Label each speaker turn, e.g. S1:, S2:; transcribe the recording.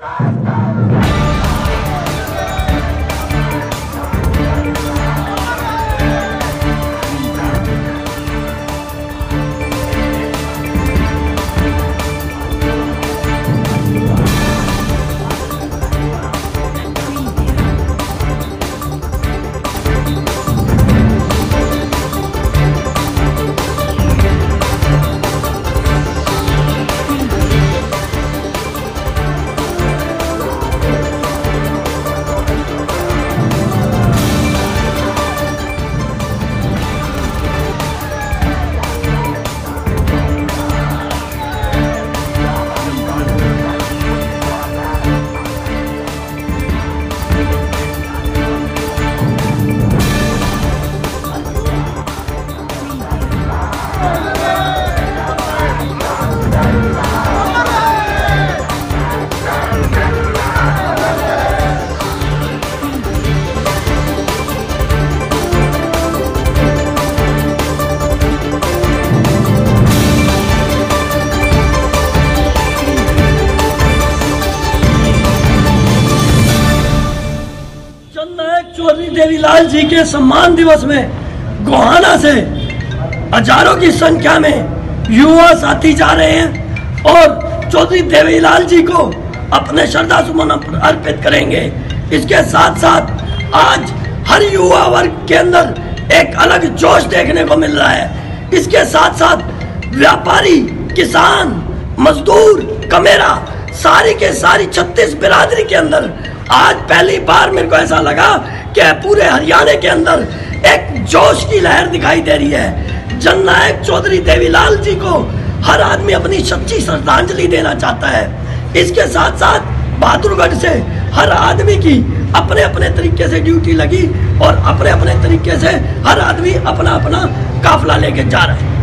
S1: Let's go! Devilal ji के सम्मान दिवस में गोहाना से हज़ारों की संख्या में युवा साथी जा रहे हैं और चौधरी देवीलाल जी को अपने श्रद्धा सुमन अर्पित करेंगे। इसके साथ साथ आज हर युवा वर्ग के अंदर एक अलग जोश देखने को मिल रहा है। इसके साथ साथ व्यापारी, किसान, मजदूर, कमेरा सारी के सारी छत्तीस बिरादरी के अंदर आज पहली बार मेरे को ऐसा लगा कि पूरे हरियाणा के अंदर एक जोश की लहर दिखाई दे रही है। जननायक चौधरी देवीलाल जी को हर आदमी अपनी सच्ची श्रद्धांजलि देना चाहता है। इसके साथ साथ बहादुरगढ़ से हर आदमी की अपने अपने तरीके से ड्यूटी लगी और अपने अपने तरीके से हर आदमी अपना अपना काफला लेके जा रहा है।